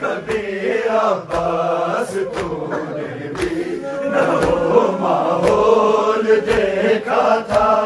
کبھی بھی نہ وہ ماحول دیکھا تھا۔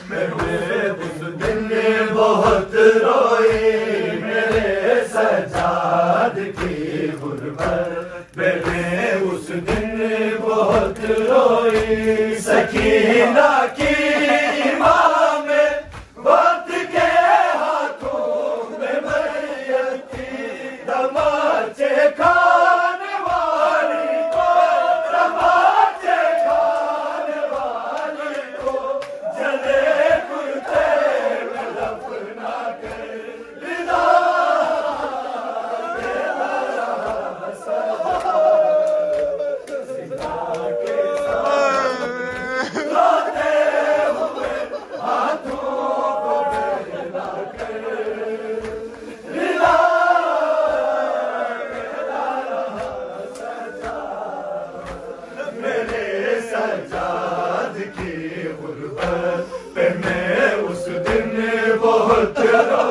بہت روئے میرے سجاد کی غربت میں نے اس دن بہت روئے سکینہ Yeah.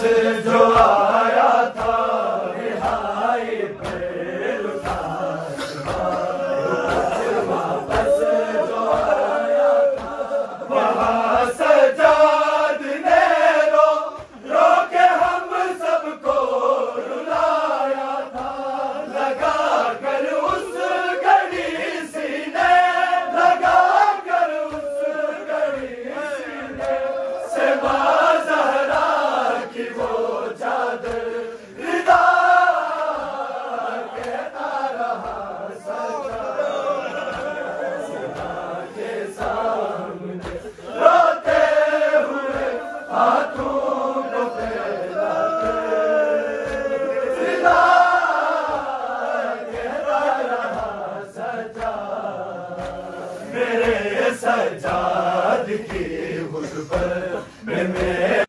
Sırf میرے سجاد کی حسبت میں میرا